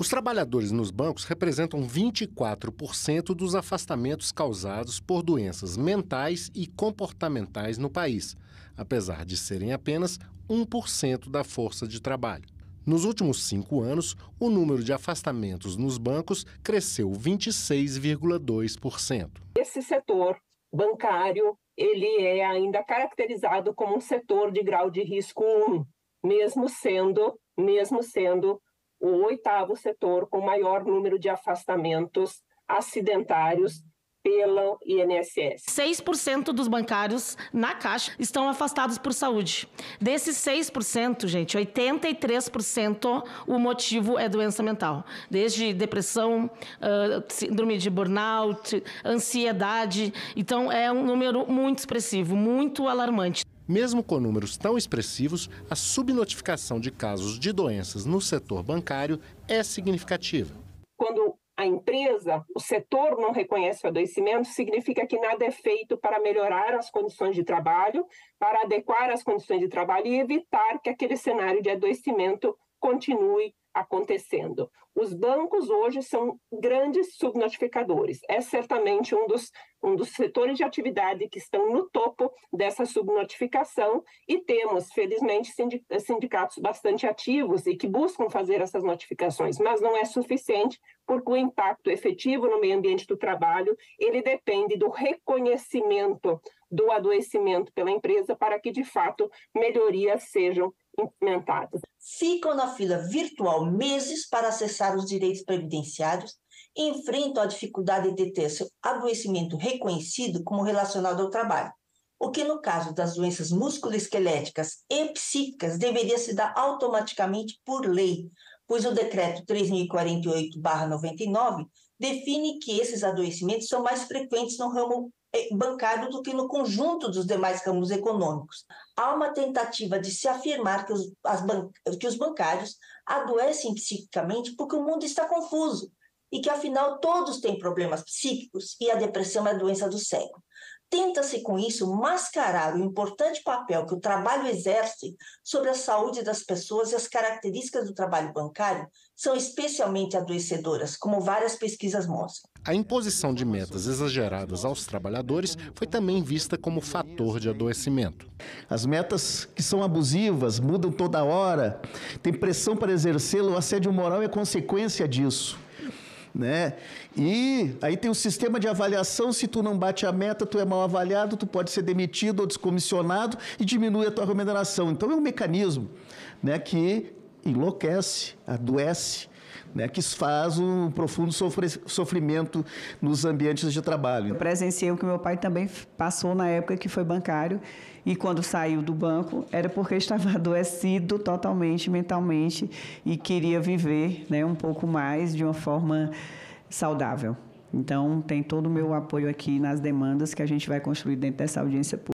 Os trabalhadores nos bancos representam 24% dos afastamentos causados por doenças mentais e comportamentais no país, apesar de serem apenas 1% da força de trabalho. Nos últimos cinco anos, o número de afastamentos nos bancos cresceu 26,2%. Esse setor bancário ele é ainda caracterizado como um setor de grau de risco 1, mesmo sendo, mesmo sendo o oitavo setor com maior número de afastamentos acidentários pelo INSS. 6% dos bancários na Caixa estão afastados por saúde. Desses 6%, gente, 83% o motivo é doença mental. Desde depressão, síndrome de burnout, ansiedade. Então, é um número muito expressivo, muito alarmante. Mesmo com números tão expressivos, a subnotificação de casos de doenças no setor bancário é significativa. Quando a empresa, o setor não reconhece o adoecimento, significa que nada é feito para melhorar as condições de trabalho, para adequar as condições de trabalho e evitar que aquele cenário de adoecimento continue acontecendo. Os bancos hoje são grandes subnotificadores. É certamente um dos, um dos setores de atividade que estão no topo dessa subnotificação e temos, felizmente, sindicatos bastante ativos e que buscam fazer essas notificações, mas não é suficiente porque o impacto efetivo no meio ambiente do trabalho, ele depende do reconhecimento do adoecimento pela empresa para que, de fato, melhorias sejam implementadas. Ficam na fila virtual meses para acessar os direitos previdenciários e enfrentam a dificuldade de ter seu adoecimento reconhecido como relacionado ao trabalho, o que no caso das doenças musculoesqueléticas e psíquicas deveria se dar automaticamente por lei, pois o decreto 3048/99 define que esses adoecimentos são mais frequentes no ramo é, bancário do que no conjunto dos demais ramos econômicos. Há uma tentativa de se afirmar que os, ban que os bancários adoecem psiquicamente porque o mundo está confuso e que, afinal, todos têm problemas psíquicos e a depressão é a doença do século. Tenta-se com isso mascarar o importante papel que o trabalho exerce sobre a saúde das pessoas e as características do trabalho bancário são especialmente adoecedoras, como várias pesquisas mostram. A imposição de metas exageradas aos trabalhadores foi também vista como fator de adoecimento. As metas que são abusivas, mudam toda hora, tem pressão para exercê-lo, o assédio moral é consequência disso né? E aí tem o sistema de avaliação, se tu não bate a meta, tu é mal avaliado, tu pode ser demitido ou descomissionado e diminui a tua remuneração. Então é um mecanismo, né, que enlouquece, adoece, né, que faz um profundo sofrimento nos ambientes de trabalho. Eu presenciei o que meu pai também passou na época que foi bancário e quando saiu do banco era porque estava adoecido totalmente mentalmente e queria viver né, um pouco mais de uma forma saudável. Então, tem todo o meu apoio aqui nas demandas que a gente vai construir dentro dessa audiência pública.